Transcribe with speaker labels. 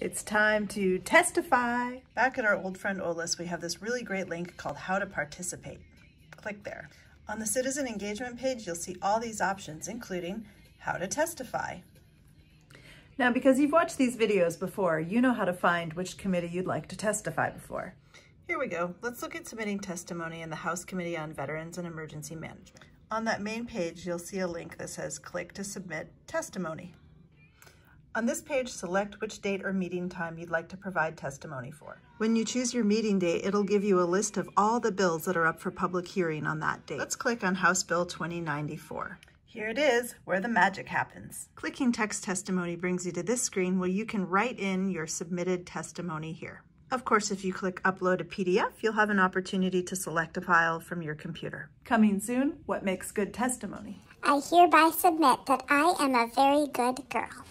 Speaker 1: It's time to testify.
Speaker 2: Back at our old friend OLIS, we have this really great link called How to Participate. Click there. On the citizen engagement page, you'll see all these options, including how to testify.
Speaker 1: Now, because you've watched these videos before, you know how to find which committee you'd like to testify before.
Speaker 2: Here we go. Let's look at submitting testimony in the House Committee on Veterans and Emergency Management. On that main page, you'll see a link that says click to submit testimony. On this page, select which date or meeting time you'd like to provide testimony for. When you choose your meeting date, it'll give you a list of all the bills that are up for public hearing on that date. Let's click on House Bill 2094. Here it is, where the magic happens. Clicking text testimony brings you to this screen where you can write in your submitted testimony here. Of course, if you click upload a PDF, you'll have an opportunity to select a file from your computer.
Speaker 1: Coming soon, what makes good testimony?
Speaker 3: I hereby submit that I am a very good girl.